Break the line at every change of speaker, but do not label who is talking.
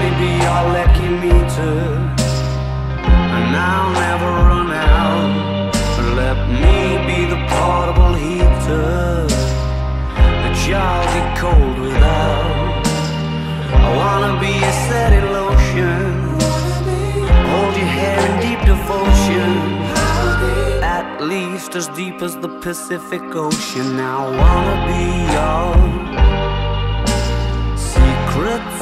me be your 'leccy meter, and I'll never run out. Let me be the portable heater that y'all get cold without. I wanna be a setting lotion, hold your hair in deep devotion, at least as deep as the Pacific Ocean. I wanna be yours. Secrets